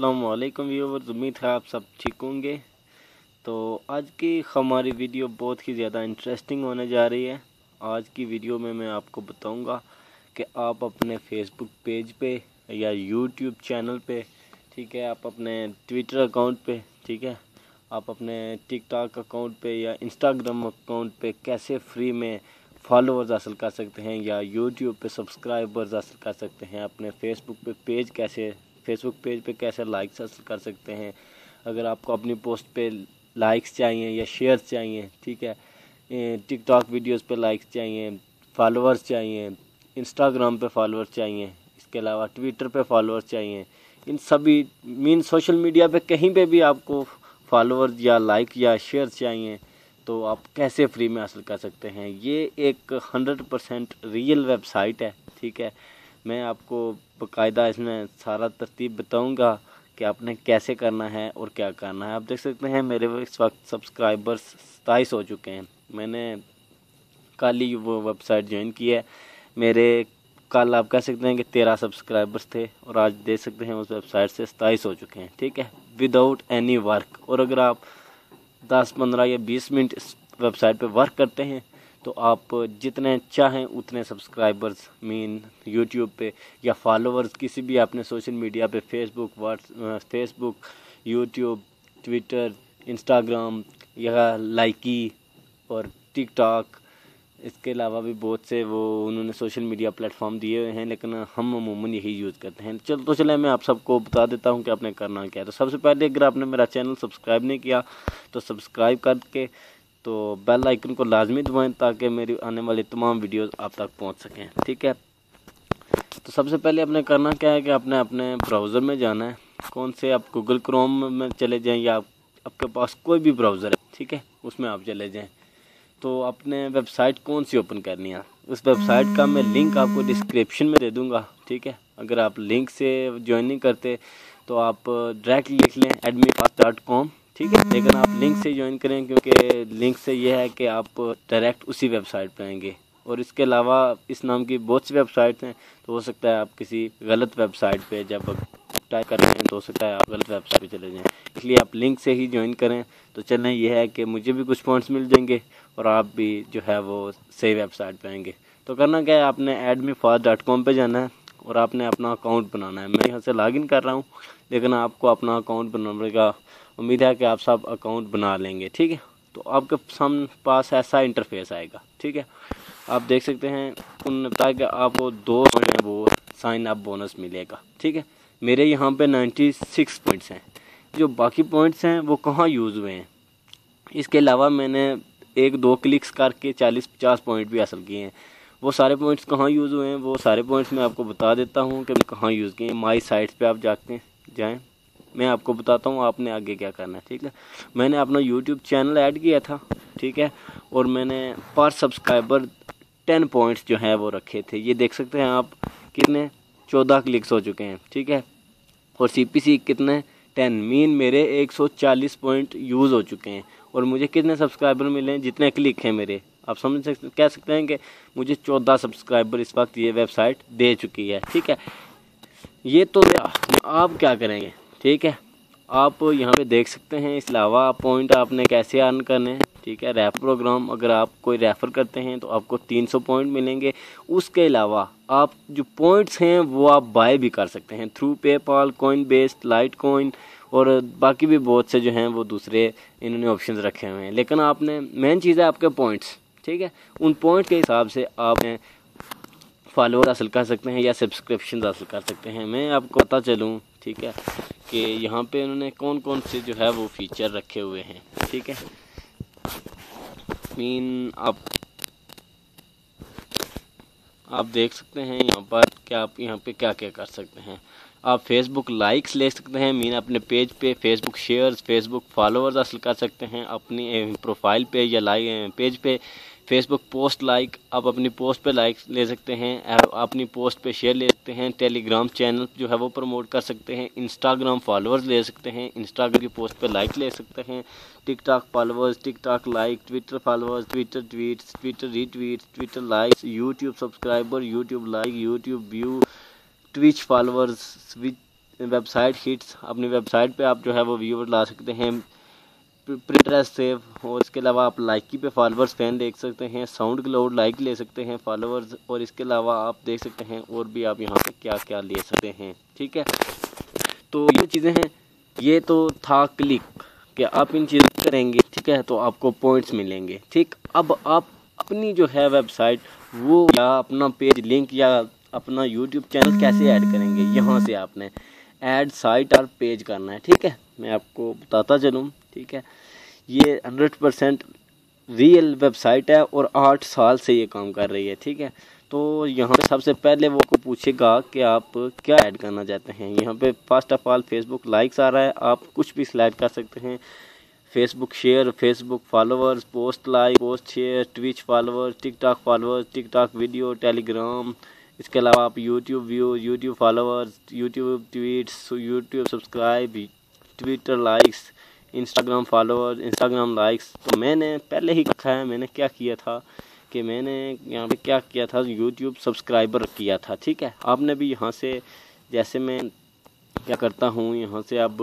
वालेकुम व्यूवर्स उम्मीद है आप सब ठीक होंगे। तो आज की हमारी वीडियो बहुत ही ज़्यादा इंटरेस्टिंग होने जा रही है। आज की वीडियो में मैं आपको बताऊँगा कि आप अपने फेसबुक पेज पे या यूट्यूब चैनल पे, ठीक है, आप अपने ट्विटर अकाउंट पे, ठीक है, आप अपने टिकटॉक अकाउंट पे या इंस्टाग्राम अकाउंट पे कैसे फ्री में फॉलोअर्स हासिल कर सकते हैं या यूट्यूब पे सब्सक्राइबर्स हासिल कर सकते हैं, अपने फेसबुक पे पेज कैसे फेसबुक पेज पे कैसे लाइक्स हासिल कर सकते हैं। अगर आपको अपनी पोस्ट पे लाइक्स चाहिए या शेयर्स चाहिए, ठीक है टिकटॉक वीडियोस पे लाइक्स चाहिए फॉलोअर्स चाहिए इंस्टाग्राम पे फॉलोअर्स चाहिए, इसके अलावा ट्विटर पे फॉलोअर्स चाहिए, इन सभी मीन सोशल मीडिया पे कहीं पे भी आपको फॉलोअर्स या लाइक या शेयर चाहिए तो आप कैसे फ्री में हासिल कर सकते हैं। ये एक हंड्रेड परसेंट रियल वेबसाइट है, ठीक है। मैं आपको बाकायदा इसमें सारा तरतीब बताऊँगा कि आपने कैसे करना है और क्या करना है। आप देख सकते हैं, मेरे इस वक्त सब्सक्राइबर्स सताईस हो चुके हैं। मैंने कल ही वो वेबसाइट ज्वाइन की है। मेरे कल आप कह सकते हैं कि तेरह सब्सक्राइबर्स थे और आज देख सकते हैं उस वेबसाइट से सताईस हो चुके हैं, ठीक है? विदाउट एनी वर्क और अगर आप दस, पंद्रह या बीस मिनट इस वेबसाइट पे वर्क करते हैं तो आप जितने चाहें उतने सब्सक्राइबर्स मीन यूट्यूब पे या फॉलोअर्स किसी भी आपने सोशल मीडिया पे Facebook whats Facebook YouTube Twitter Instagram या लाइकी और टिकटॉक इसके अलावा भी बहुत से वो उन्होंने सोशल मीडिया प्लेटफॉर्म दिए हुए हैं, लेकिन हम अमूमन यही यूज़ करते हैं। चलो तो चले, मैं आप सबको बता देता हूँ कि आपने करना क्या है। तो सबसे पहले, अगर आपने मेरा चैनल सब्सक्राइब नहीं किया तो सब्सक्राइब करके तो बेल आइकन को लाजमी दबाएँ ताकि मेरी आने वाली तमाम वीडियोज़ आप तक पहुँच सकें, ठीक है? तो सबसे पहले आपने करना क्या है कि आपने अपने ब्राउज़र में जाना है। कौन से आप गूगल क्रोम में चले जाएँ या आपके पास कोई भी ब्राउज़र है, ठीक है? उसमें आप चले जाएँ। तो आपने वेबसाइट कौन सी ओपन करनी है? उस वेबसाइट का मैं लिंक आपको डिस्क्रिप्शन में दे दूँगा, ठीक है? अगर आप लिंक से ज्वाइनिंग करते तो आप डायरेक्ट लिख लें एडमी डॉट कॉम ठीक है, लेकिन आप लिंक से ज्वाइन करें, क्योंकि लिंक से यह है कि आप डायरेक्ट उसी वेबसाइट पर आएँगे। और इसके अलावा इस नाम की बहुत सी वेबसाइट्स हैं तो हो सकता है आप किसी गलत वेबसाइट पे जब टाइप कर रहे हैं तो हो सकता है आप गलत वेबसाइट पे चले जाएँ। इसलिए आप लिंक से ही ज्वाइन करें। तो चलें यह है कि मुझे भी कुछ पॉइंट्स मिल जाएँगे, और आप भी जो है वो सही वेबसाइट पे आएँगे। तो करना क्या है, आपने एडमी फास्ट डॉट कॉम पर जाना है। और आपने अपना अकाउंट बनाना है। मैं यहाँ से लॉगिन कर रहा हूँ, लेकिन आपको अपना अकाउंट बनाने का उम्मीद है कि आप सब अकाउंट बना लेंगे, ठीक है? तो आपके सामने पास ऐसा इंटरफेस आएगा, ठीक है? आप देख सकते हैं उन्होंने बताया कि आपको दो वो साइन अप बोनस मिलेगा, ठीक है? मेरे यहाँ पे 96 पॉइंट्स हैं। जो बाकी पॉइंट्स हैं, वो कहाँ यूज़ हुए हैं? इसके अलावा मैंने एक दो क्लिक्स करके 40-50 पॉइंट भी हासिल किए हैं। वो सारे पॉइंट्स कहाँ यूज़ हुए हैं? वो सारे पॉइंट्स मैं आपको बता देता हूँ कि कहाँ यूज़ किए माई साइट्स पे आप जाते हैं, जाएँ। मैं आपको बताता हूँ आपने आगे क्या करना है, ठीक है? मैंने अपना यूट्यूब चैनल ऐड किया था, ठीक है? और मैंने पर सब्सक्राइबर टेन पॉइंट्स जो हैं वो रखे थे। ये देख सकते हैं आप कितने? चौदह क्लिक्स हो चुके हैं, ठीक है? और सी पी सी कितने? टेन मीन मेरे एक सौ चालीस पॉइंट यूज़ हो चुके हैं। और मुझे कितने सब्सक्राइबर मिले हैं? जितने क्लिक हैं मेरे। आप समझ सकते कह सकते हैं कि मुझे चौदह सब्सक्राइबर इस वक्त ये वेबसाइट दे चुकी है, ठीक है? ये तो आप क्या करेंगे, ठीक है? आप यहाँ पे देख सकते हैं इस अलावा पॉइंट आपने कैसे अर्न करने हैं, ठीक है? रेफर प्रोग्राम अगर आप कोई रेफ़र करते हैं तो आपको 300 पॉइंट मिलेंगे। उसके अलावा आप जो पॉइंट्स हैं, वो आप बाय भी कर सकते हैं through PayPal coin based Litecoin और बाकी भी बहुत से जो हैं, वो दूसरे, इन्होंने ऑप्शन रखे हुए हैं। लेकिन आपने मेन चीज़ है आपके पॉइंट्स ठीक है? उन पॉइंट के हिसाब से आप फॉलोअर हासिल कर सकते हैं या सब्सक्रिप्शन हासिल कर सकते हैं। मैं आपको पता चलूँ, ठीक है, कि यहाँ पे उन्होंने कौन कौन से जो है वो फीचर रखे हुए हैं, ठीक है? मीन आप आप देख सकते हैं यहाँ पर क्या आप यहाँ पे क्या क्या कर सकते हैं। आप फेसबुक लाइक्स ले सकते हैं मीन अपने पेज पे फेसबुक शेयर्स फेसबुक फॉलोअर्स हासिल कर सकते हैं अपनी प्रोफ़ाइल पे या लाइक पेज पे। फेसबुक पोस्ट लाइक आप अपनी पोस्ट पे लाइक ले सकते हैं अपनी पोस्ट पे शेयर ले सकते हैं टेलीग्राम चैनल जो है वो प्रमोट कर सकते हैं इंस्टाग्राम फॉलोअर्स ले सकते हैं इंस्टाग्राम की पोस्ट पे लाइक ले सकते हैं TikTok followers TikTok like Twitter followers Twitter tweets Twitter retweet Twitter likes YouTube subscriber YouTube like YouTube view Twitch followers website hits अपनी वेबसाइट पर आप जो है वो व्यूवर ला सकते हैं प्रिंटरेस सेव और इसके अलावा आप लाइकी पे फॉलोअर्स फ़ैन देख सकते हैं साउंड क्लाउड लाइक ले सकते हैं फॉलोअर्स और इसके अलावा आप देख सकते हैं और भी आप यहाँ पे क्या क्या ले सकते हैं, ठीक है? तो ये चीज़ें हैं। ये तो था क्लिक कि आप इन चीज़ों करेंगे, ठीक है? तो आपको पॉइंट्स मिलेंगे, ठीक? अब आप अपनी जो है वेबसाइट वो या अपना पेज लिंक या अपना यूट्यूब चैनल कैसे ऐड करेंगे? यहाँ से आपने ऐड साइट और पेज करना है, ठीक है? मैं आपको बताता चलूँ। ठीक है? ये हंड्रेड परसेंट रियल वेबसाइट है और आठ साल से ये काम कर रही है, ठीक है? तो यहाँ पे सबसे पहले वो को पूछेगा कि आप क्या ऐड करना चाहते हैं? यहाँ पे first of all Facebook likes आ रहा है, आप कुछ भी सिलेक्ट कर सकते हैं। Facebook share Facebook followers post like post share Twitch followers TikTok followers TikTok video Telegram इसके अलावा आप YouTube view YouTube followers YouTube tweets YouTube subscribe Twitter likes Instagram followers Instagram likes तो मैंने पहले ही रखा है, मैंने क्या किया था कि मैंने यहाँ पे क्या किया था? यूट्यूब सब्सक्राइबर किया था, ठीक है? आपने भी यहाँ से, जैसे मैं क्या करता हूँ, यहाँ से अब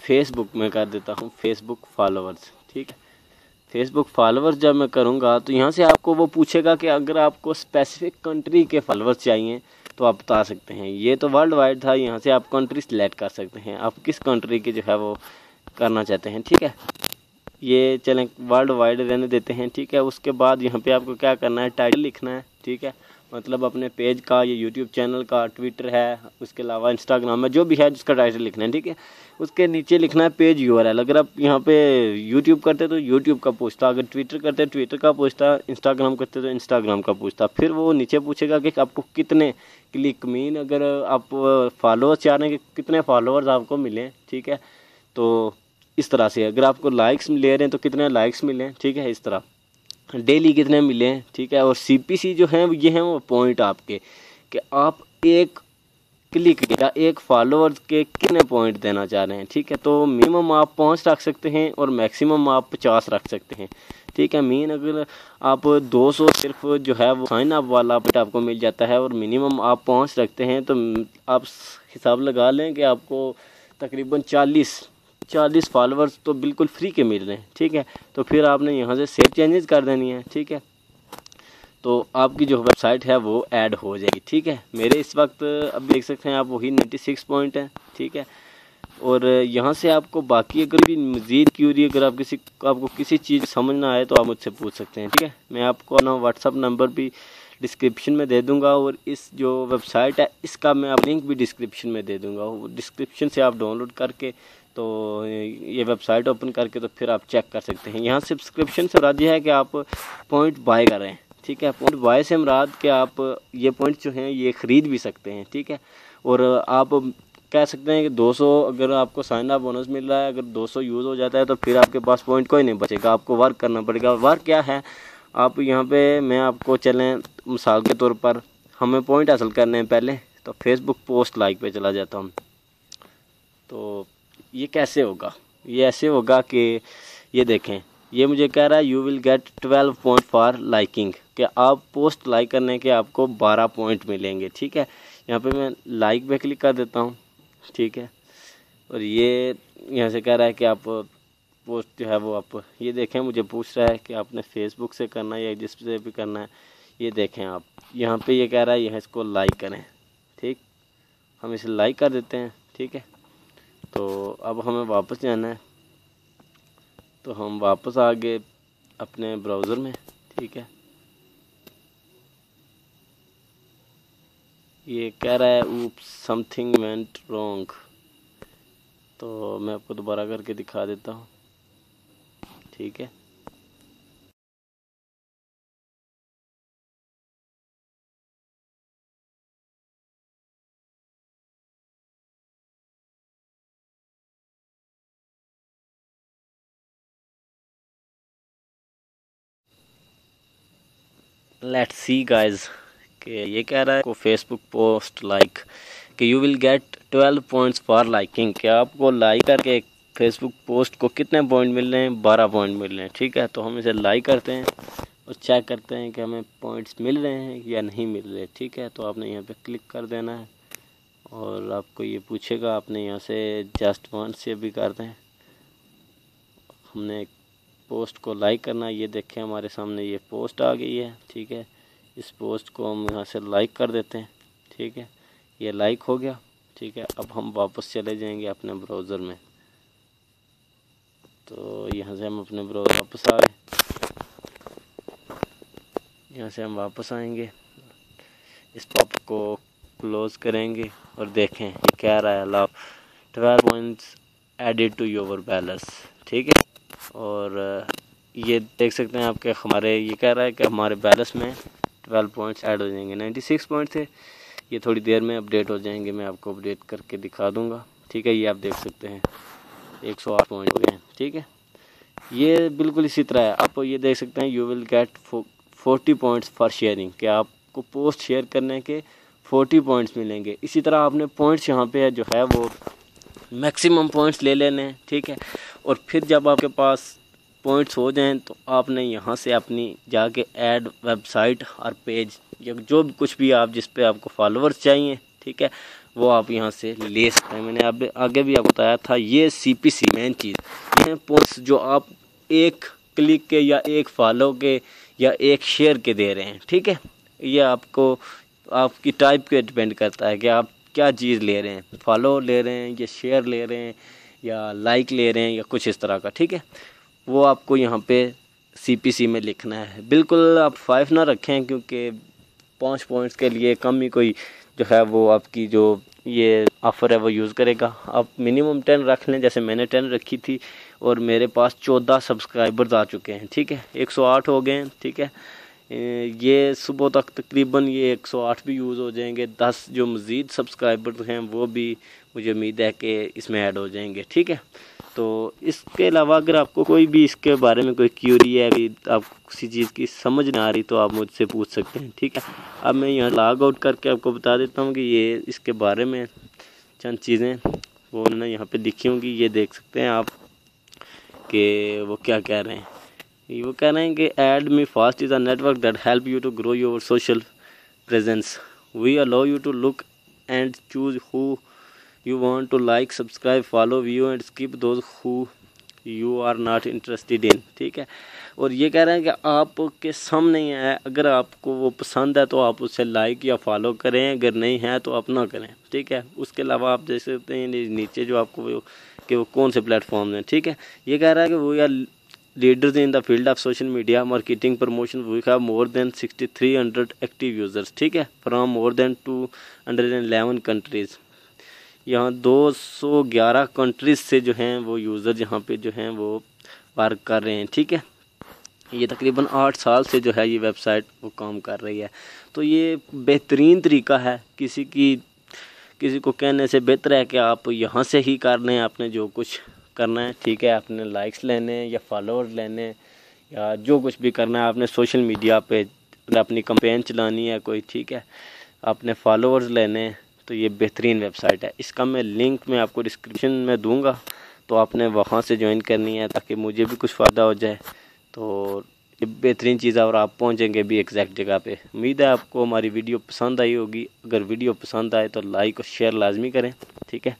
फेसबुक में कर देता हूँ फेसबुक फॉलोअर्स ठीक है? फेसबुक फॉलोअर्स जब मैं करूँगा तो यहाँ से आपको वो पूछेगा कि अगर आपको स्पेसिफिक कंट्री के फॉलोअर्स चाहिए तो आप बता सकते हैं। ये तो वर्ल्ड वाइड था, यहाँ से आप कंट्री सेलेक्ट कर सकते हैं। आप किस कंट्री की जो है वो करना चाहते हैं, ठीक है? ये चलें वर्ल्ड वाइड रहने देते हैं, ठीक है? उसके बाद यहाँ पे आपको क्या करना है टाइटल लिखना है, ठीक है? मतलब अपने पेज का, या यूट्यूब चैनल का ट्विटर है, उसके अलावा इंस्टाग्राम है, जो भी है, जिसका टाइटल लिखना है, ठीक है? उसके नीचे लिखना है पेज यू अगर आप यहाँ पे यूट्यूब करते तो यूट्यूब का पूछता अगर ट्विटर करते ट्विटर का पूछता इंस्टाग्राम करते तो इंस्टाग्राम का पूछता फिर वो नीचे पूछेगा कि आपको कितने क्लिक मीन अगर आप फॉलोअर्स चाह रहे हैं कि कितने फॉलोअर्स आपको मिले, ठीक है? तो इस तरह से, अगर आपको लाइक्स ले रहे हैं तो कितने लाइक्स मिले, ठीक है? इस तरह। डेली कितने मिले ठीक है? और सीपीसी जो है, ये हैं वो पॉइंट आपके कि आप एक क्लिक या एक फॉलोअर के कितने पॉइंट देना चाह रहे हैं, ठीक है? तो मिनिमम आप पाँच रख सकते हैं और मैक्सिमम आप पचास रख सकते हैं, ठीक है? मीन अगर आप 200 सिर्फ़ जो है वो साइन अप वाला पॉइंट आपको मिल जाता है और मिनिमम आप पाँच रखते हैं तो आप हिसाब लगा लें कि आपको तकरीबन 40 चालीस फॉलोअर्स तो बिल्कुल फ्री के मिल रहे हैं, ठीक है? तो फिर आपने यहाँ से सेव चेंजेस कर देनी है, ठीक है? तो आपकी जो वेबसाइट है वो ऐड हो जाएगी, ठीक है? मेरे इस वक्त अब देख सकते हैं, आप वही नाइन्टी सिक्स पॉइंट हैं, ठीक है? और यहाँ से आपको बाकी अगर भी मज़ीद क्यूरी अगर आप किसी, आपको किसी चीज़ समझ ना आए तो आप मुझसे पूछ सकते हैं, ठीक है? मैं आपको ना व्हाट्सअप नंबर भी डिस्क्रिप्शन में दे दूँगा और इस जो वेबसाइट है, इसका मैं आप लिंक भी डिस्क्रिप्शन में दे दूँगा। डिस्क्रिप्शन से आप डाउनलोड करके तो ये वेबसाइट ओपन करके तो फिर आप चेक कर सकते हैं। यहाँ सब्सक्रिप्शन से मुराद है कि आप पॉइंट बाय करें ठीक है? पॉइंट बाय से मुराद कि आप ये पॉइंट जो हैं, ये ख़रीद भी सकते हैं, ठीक है? और आप कह सकते हैं कि 200 अगर आपको साइन अप बोनस मिल रहा है, अगर 200 यूज़ हो जाता है तो फिर आपके पास पॉइंट कोई नहीं बचेगा। आपको वर्क करना पड़ेगा। वर्क क्या है? आप यहाँ पे, मैं आपको चलें मिसाल के तौर पर, हमें पॉइंट हासिल करने हैं पहले तो फेसबुक पोस्ट लाइक पे चला जाता हूँ। तो ये कैसे होगा? ये ऐसे होगा कि, ये देखें, ये मुझे कह रहा है you will get twelve point for liking कि आप पोस्ट लाइक करने के आपको बारह पॉइंट मिलेंगे, ठीक है? यहाँ पे मैं लाइक पे क्लिक कर देता हूँ, ठीक है? और ये यहाँ से कह रहा है कि आप पोस्ट जो है वो आप, ये देखें, मुझे पूछ रहा है कि आपने फेसबुक से करना है या जिस से भी करना है, ये देखें आप। यहाँ पे ये कह रहा है, यह इसको लाइक करें। ठीक? हम इसे लाइक कर देते हैं, ठीक है? तो अब हमें वापस जाना है। तो हम वापस आ गए अपने ब्राउज़र में, ठीक है? ये कह रहा है ऊप समथिंग वेंट रॉन्ग तो मैं आपको दोबारा करके दिखा देता हूँ। ठीक है? लेट्स सी गाइस कि ये कह रहा है को फेसबुक पोस्ट लाइक कि you will get twelve points for liking कि आपको लाइक करके फेसबुक पोस्ट को कितने पॉइंट मिल रहे हैं? बारह पॉइंट मिल रहे हैं, ठीक है? तो हम इसे लाइक करते हैं और चेक करते हैं कि हमें पॉइंट्स मिल रहे हैं या नहीं मिल रहे, ठीक है? तो आपने यहाँ पे क्लिक कर देना है और आपको ये पूछेगा, आपने यहाँ से जस्ट वन से भी कर दें। हमने पोस्ट को लाइक करना, ये देखें हमारे सामने ये पोस्ट आ गई है, ठीक है? इस पोस्ट को हम यहाँ से लाइक कर देते हैं, ठीक है? ये लाइक हो गया, ठीक है? अब हम वापस चले जाएँगे अपने ब्राउज़र में। तो यहाँ से हम अपने ब्राउज़र वापस आ गए। यहाँ से हम वापस आएँगे। इस पॉप को क्लोज करेंगे और देखें ये कह रहा है। लाभ twelve points added to your balance ठीक है? और ये देख सकते हैं आपके हमारे, ये कह रहा है कि हमारे बैलेंस में ट्वेल्व पॉइंट्स ऐड हो जाएँगे। नाइन्टी सिक्स पॉइंट थे ये थोड़ी देर में अपडेट हो जाएँगे। मैं आपको अपडेट करके दिखा दूँगा। ठीक है, ये आप देख सकते हैं। एक सौ आठ पॉइंट हो गए हैं। ठीक है? ये बिल्कुल इसी तरह है। आप ये देख सकते हैं you will get forty points for sharing कि आपको पोस्ट शेयर करने के फोर्टी पॉइंट्स मिलेंगे। इसी तरह आपने पॉइंट्स यहाँ पे जो है वो मैक्सिमम पॉइंट्स ले लेने हैं। ठीक है? और फिर जब आपके पास पॉइंट्स हो जाएँ तो आपने यहाँ से अपनी जाके ऐड वेबसाइट और पेज या जो भी कुछ भी आप जिस पे आपको फॉलोअर्स चाहिए, ठीक है, वो आप यहाँ से ले सकते हैं। मैंने अब आगे भी आपको बताया था, ये सी पी सी मेन चीज़। ये पोस्ट जो आप एक क्लिक के या एक फॉलो के या एक शेयर के दे रहे हैं, ठीक है? ये आपको, आपकी टाइप पे डिपेंड करता है कि आप क्या चीज़ ले रहे हैं। फॉलो ले रहे हैं या शेयर ले रहे हैं या लाइक ले रहे हैं या कुछ इस तरह का, ठीक है? वो आपको यहाँ पे सी में लिखना है। बिल्कुल आप फाइव ना रखें, क्योंकि पाँच पॉइंट्स के लिए कम ही कोई जो है वो आपकी जो ये ऑफ़र है वो यूज़ करेगा। आप मिनिमम टेन रख लें, जैसे मैंने टेन रखी थी, और मेरे पास चौदह सब्सक्राइबर्स आ चुके हैं, ठीक है? एक सौ आठ हो गए हैं, ठीक है? ये सुबह तक तकरीबन ये 108 भी यूज़ हो जाएँगे 10 जो मज़ीद सब्सक्राइबर हैं वो भी मुझे उम्मीद है कि इसमें ऐड हो जाएँगे, ठीक है? तो इसके अलावा अगर आपको कोई भी इसके बारे में कोई क्यूरी है कि आपको किसी चीज़ की समझ नहीं आ रही तो आप मुझसे पूछ सकते हैं, ठीक है? अब मैं यहाँ लॉग आउट करके आपको बता देता हूँ कि ये इसके बारे में चंद चीज़ें, वो उन्होंने यहाँ पे लिखी होंगी, ये देख सकते हैं आप कि वो क्या कह रहे हैं। वो कह रहे हैं कि add me fast is a network that help you to grow your social presence we allow you to look and choose who you want to like subscribe follow view and skip those who you are not interested in ठीक है? और ये कह रहे हैं कि आपके सामने ही है। अगर आपको वो पसंद है तो आप उसे लाइक या फॉलो करें। अगर नहीं है तो अपना करें। ठीक है? उसके अलावा आप देख सकते हैं, नीचे जो आपको कि वो कौन से प्लेटफॉर्म हैं। ठीक है? ये कह रहा है कि वो यार leaders in the field of social media, marketing, promotion, we have more than 6300 active users, ठीक है? From more than 211 countries. यहाँ 211 कंट्रीज़ से जो हैं, वो यूज़र यहाँ पे जो हैं, वो वर्क कर रहे हैं, ठीक है? ये तकरीबन आठ साल से जो है ये वेबसाइट वो काम कर रही है। तो ये बेहतरीन तरीका है किसी की, किसी को कहने से बेहतर है कि आप यहाँ से ही कर लें, आपने जो कुछ करना है, ठीक है, आपने लाइक्स लेने हैं या फॉलोअर्स लेने हैं, या जो कुछ भी करना है, आपने सोशल मीडिया पे अपनी कंपेन चलानी है कोई, ठीक है, आपने फॉलोअर्स लेने हैं तो ये बेहतरीन वेबसाइट है। इसका मैं लिंक मैं आपको डिस्क्रिप्शन में दूँगा तो आपने वहाँ से ज्वाइन करनी है ताकि मुझे भी कुछ फ़ायदा हो जाए तो ये बेहतरीन चीज़ है और आप पहुँचेंगे भी एग्जैक्ट जगह पे। उम्मीद है आपको हमारी वीडियो पसंद आई होगी। अगर वीडियो पसंद आए तो लाइक और शेयर लाजमी करें, ठीक है।